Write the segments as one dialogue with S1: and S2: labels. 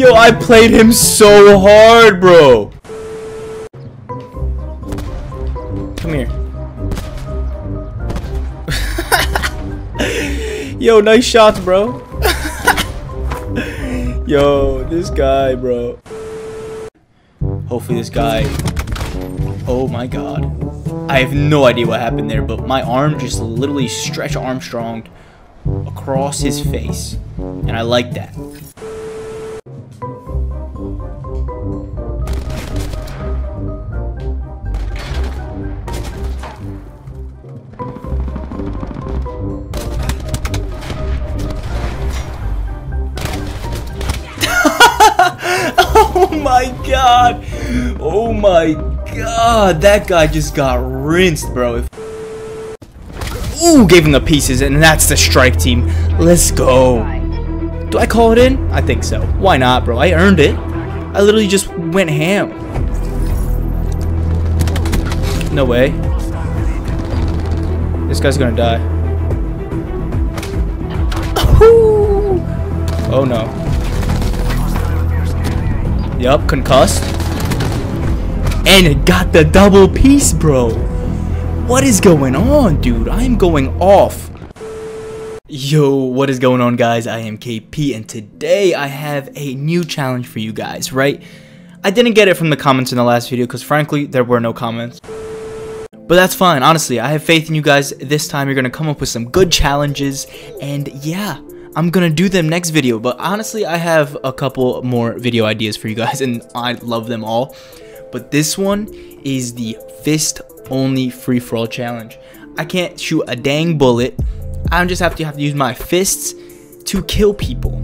S1: Yo, I played him so hard, bro. Come here. Yo, nice shots, bro. Yo, this guy, bro. Hopefully this guy... Oh my god. I have no idea what happened there, but my arm just literally stretched Armstrong across his face. And I like that. God! Oh my god! That guy just got rinsed, bro. Ooh, gave him the pieces, and that's the strike team. Let's go. Do I call it in? I think so. Why not, bro? I earned it. I literally just went ham. No way. This guy's gonna die. Oh no. Yup, concussed. And it got the double piece, bro. What is going on, dude? I'm going off. Yo, what is going on, guys? I am KP, and today I have a new challenge for you guys, right? I didn't get it from the comments in the last video because, frankly, there were no comments. But that's fine, honestly. I have faith in you guys. This time, you're going to come up with some good challenges, and yeah, I'm gonna do them next video, but honestly, I have a couple more video ideas for you guys, and I love them all. But this one is the fist only free-for-all challenge. I can't shoot a dang bullet. I just have to have to use my fists to kill people.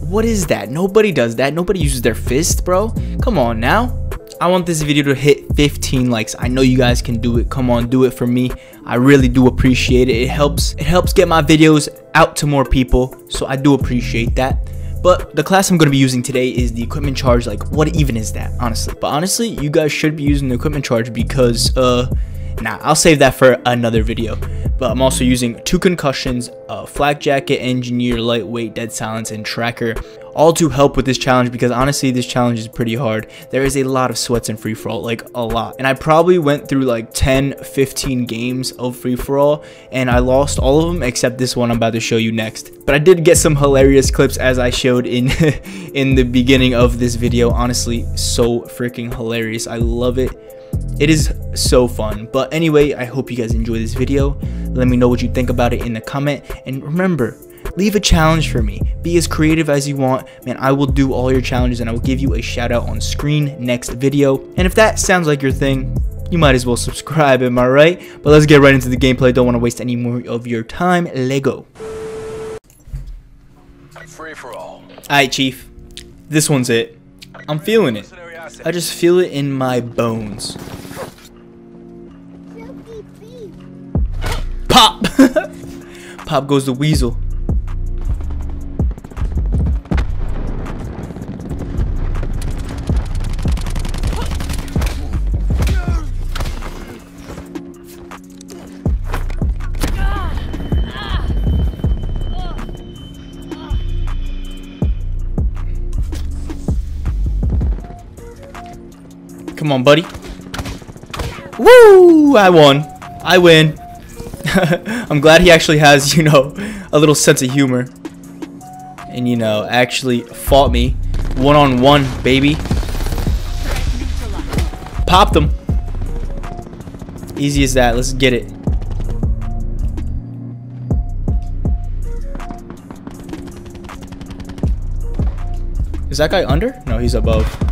S1: What is that? Nobody does that. Nobody uses their fist, bro. Come on now. I want this video to hit 15 likes. I know you guys can do it. Come on, do it for me. I really do appreciate it. It helps it helps get my videos out to more people. So I do appreciate that. But the class I'm going to be using today is the equipment charge. Like, what even is that, honestly? But honestly, you guys should be using the equipment charge because, uh, nah, I'll save that for another video. But I'm also using two concussions, a flak jacket, engineer, lightweight, dead silence, and tracker all to help with this challenge because honestly this challenge is pretty hard. There is a lot of sweats in free for all like a lot. And i probably went through like 10 15 games of free for all and i lost all of them except this one i'm about to show you next. But i did get some hilarious clips as i showed in in the beginning of this video. Honestly so freaking hilarious. I love it. It is so fun. But anyway i hope you guys enjoy this video. Let me know what you think about it in the comment. And remember leave a challenge for me. Be as creative as you want. Man, I will do all your challenges and I will give you a shout out on screen next video. And if that sounds like your thing, you might as well subscribe, am I right? But let's get right into the gameplay. Don't want to waste any more of your time. Lego.
S2: Free for all.
S1: Alright, Chief. This one's it. I'm feeling it. I just feel it in my bones. Pop! Pop goes the weasel. Come on, buddy. Woo! I won. I win. I'm glad he actually has, you know, a little sense of humor. And, you know, actually fought me. One on one, baby. Popped him. Easy as that. Let's get it. Is that guy under? No, he's above.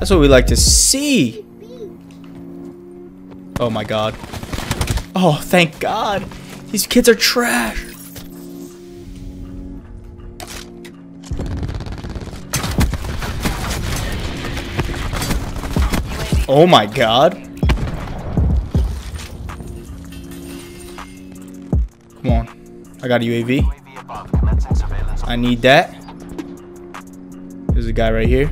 S1: That's what we like to see. Oh my god. Oh, thank god. These kids are trash. Oh my god. Come on. I got a UAV. I need that. There's a guy right here.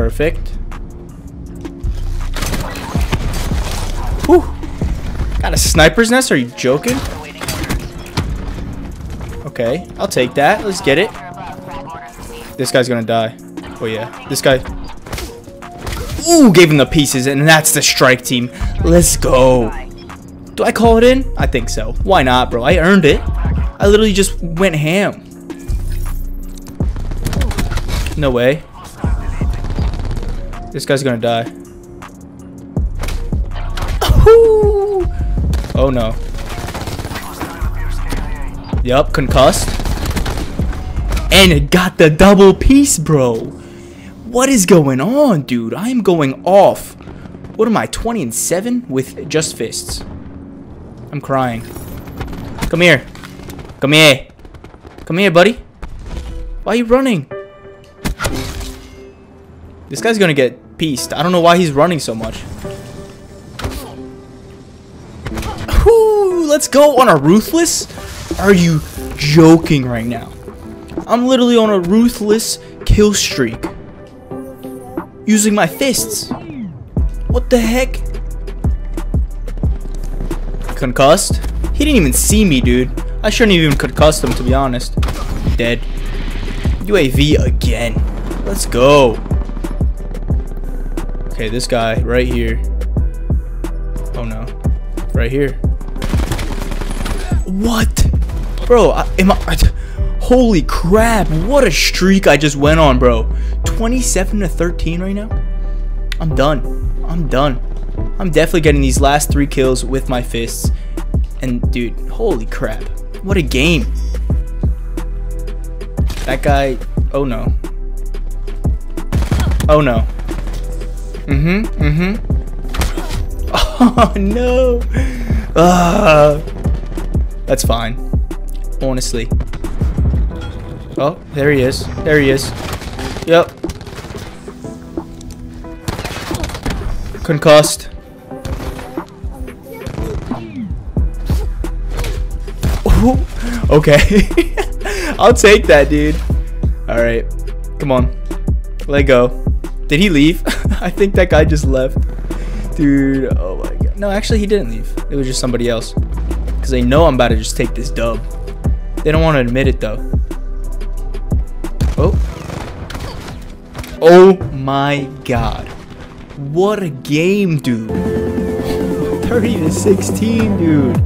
S1: Perfect. Whew. Got a sniper's nest? Are you joking? Okay, I'll take that. Let's get it. This guy's gonna die. Oh yeah, this guy. Ooh, gave him the pieces, and that's the strike team. Let's go. Do I call it in? I think so. Why not, bro? I earned it. I literally just went ham. No way. This guy's gonna die. Oh no. Yup, concussed. And it got the double piece, bro. What is going on, dude? I am going off. What am I, 20 and 7 with just fists? I'm crying. Come here. Come here. Come here, buddy. Why are you running? This guy's gonna get pieced. I don't know why he's running so much. Let's go on a ruthless? Are you joking right now? I'm literally on a ruthless kill streak. Using my fists. What the heck? Concussed? He didn't even see me, dude. I shouldn't even concussed him, to be honest. Dead. UAV again. Let's go. Okay, this guy right here. Oh no. Right here. What? Bro, I, am I, I, Holy crap, what a streak I just went on, bro. 27 to 13 right now? I'm done. I'm done. I'm definitely getting these last three kills with my fists. And dude, holy crap. What a game. That guy, oh no. Oh no. Mm-hmm, mm-hmm. Oh no. Uh, that's fine. Honestly. Oh, there he is. There he is. Yep. Concussed. okay. I'll take that, dude. Alright. Come on. Let go. Did he leave? I think that guy just left. Dude, oh my god. No, actually he didn't leave. It was just somebody else. Because they know I'm about to just take this dub. They don't want to admit it, though. Oh. Oh my god. What a game, dude. 30 to 16, dude.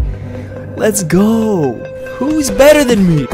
S1: Let's go. Who's better than me?